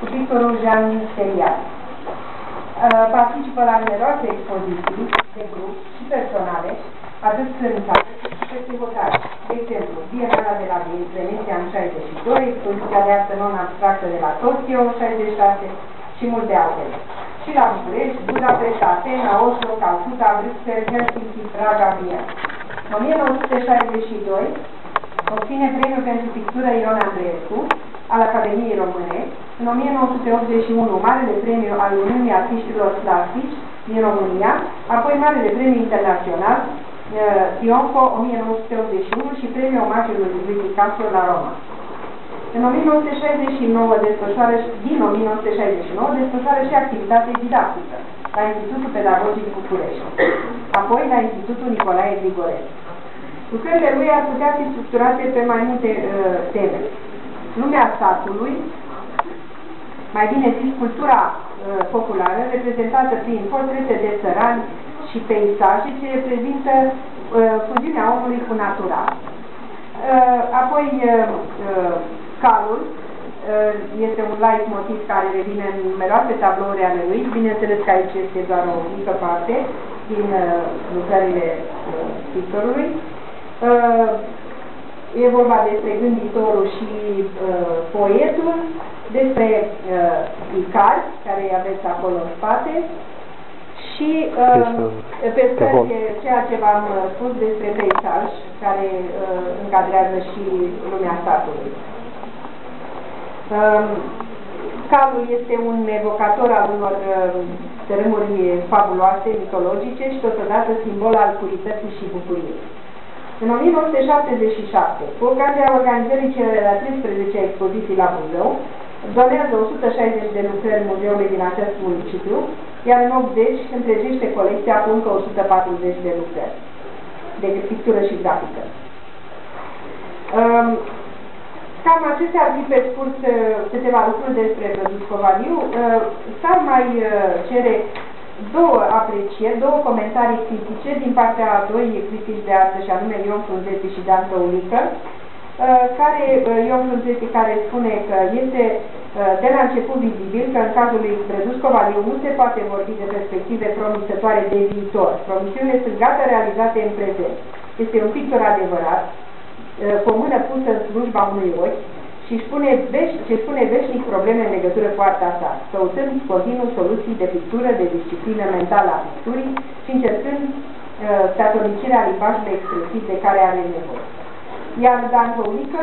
cu pictorul Jean Serial. Participă la numeroase expoziții de grup și personale, atât în țară cât și peste hotare. De exemplu, Bienala de la Veneția în 62, expoziția de artă non-abstractă de la Tokyo în 66 și multe altele. Și la București, Budapesta, Atena, Oslo, Calcuta, Bruxelles, Helsinki, Praga, Viena. În 1962 obține premiul pentru pictură Ion Andreescu al Academiei Române. În 1981, Marele Premiu al Uniunii Artiștilor Plastici din România, apoi Marele Premiu Internațional Tionco 1981 și Premiul Omagiului lui Picasso la Roma. În 1969 desfășoară, din 1969 desfășoară și activitate didactică la Institutul Pedagogic București, apoi la Institutul Nicolae Grigorescu. Lucrările lui ar putea fi structurate pe mai multe uh, teme. Lumea statului, mai bine zis, cultura uh, populară, reprezentată prin portrete de țărani și peisaje ce reprezintă uh, fuziunea omului cu natura. Uh, apoi, uh, uh, calul, uh, este un light motiv care revine în numeroase tablouri ale lui. Bineînțeles că aici este doar o mică parte din uh, lucrările uh, pictorului. Uh, e vorba despre gânditorul și uh, poetul, despre uh, Icar, care îi aveți acolo în spate, și uh, pe ceea ce v-am uh, spus despre peisaj, care uh, încadrează și lumea statului. Uh, Calul este un evocator al unor uh, tărâmuri fabuloase, mitologice și totodată simbol al purității și bucuriei. În 1977, cu ocazia organizării celor de 13 expoziții la Buzău, donează 160 de lucrări muzeului din acest municipiu, iar în 80 întregește colecția cu încă 140 de lucrări de pictură și grafică. Um, cam acestea ar fi pe scurt uh, câteva lucruri despre Vădus Covaliu. Uh, s-ar mai uh, cere două aprecieri, două comentarii critice din partea a doi critici de artă, și anume Ion Frunzeti și Dan Tăulică, uh, care, uh, Ion Frunzeti care spune că este uh, de la început vizibil că în cazul lui Brădus Covaliu nu se poate vorbi de perspective promisătoare de viitor. Promisiunile sunt gata realizate în prezent. Este un pictor adevărat, cu o mână pusă în slujba unui ochi, și spune, ce spune veșnic probleme în legătură cu arta sa, căutând continuu soluții de pictură, de disciplină mentală a picturii și încercând uh, statornicirea limbajului expresiv de care are nevoie. Iar Dan Hăunică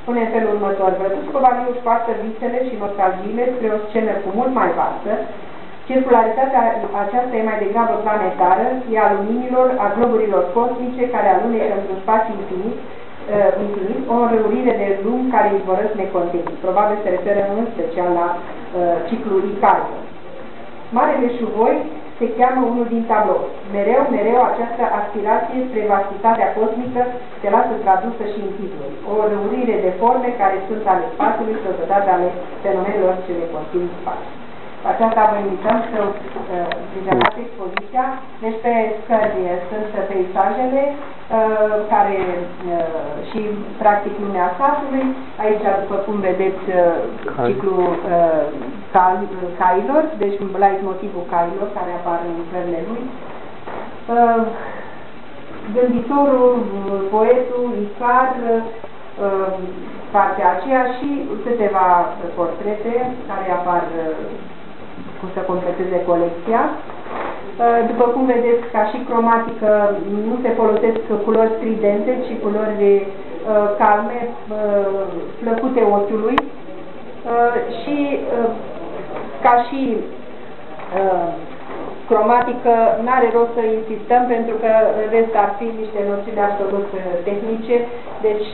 spune în felul următor, Vădus Covaliu își poartă visele și nostalgiile spre o scenă cu mult mai vastă, Circularitatea aceasta e mai degrabă planetară, e a luminilor, a globurilor cosmice care alunecă într-un spațiu infinit uh, infinit, o înrăurire de lumi care izvorăsc necontenit. Probabil se referă în special la uh, ciclul Ricardo. Marele șuvoi se cheamă unul din tablou. Mereu, mereu această aspirație spre vastitatea cosmică se lasă tradusă și în titlu. O răurire de forme care sunt ale spațiului, totodată ale fenomenelor ce le conțin spațiul aceasta vă invităm să uh, vizionați expoziția. Deci pe scări sunt peisajele uh, care uh, și practic lumea satului. Aici, după cum vedeți, uh, ciclul uh, cailor, deci light motivul cailor care apar în lucrările lui. Uh, gânditorul, poetul, Icar, uh, partea aceea și câteva portrete care apar uh, cum să completeze colecția. Uh, după cum vedeți, ca și cromatică, nu se folosesc culori stridente, ci culori uh, calme, uh, plăcute ochiului. Și ca și cromatică, nu are rost să insistăm, pentru că în rest ar fi niște noțiuni absolut tehnice, deci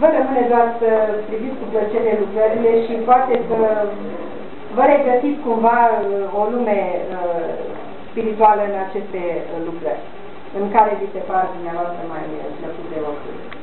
vă rămâne doar să priviți cu plăcere lucrările și poate să vă regăsiți cumva uh, o lume uh, spirituală în aceste uh, lucrări, în care vi se par dumneavoastră mai plăcut de ochi.